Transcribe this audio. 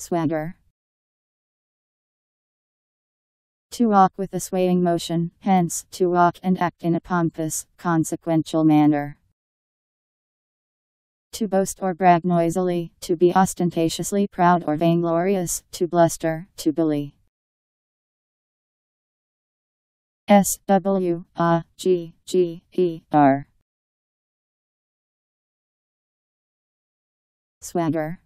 Swagger. To walk with a swaying motion, hence, to walk and act in a pompous, consequential manner. To boast or brag noisily, to be ostentatiously proud or vainglorious, to bluster, to bully. S W A G G E R Swagger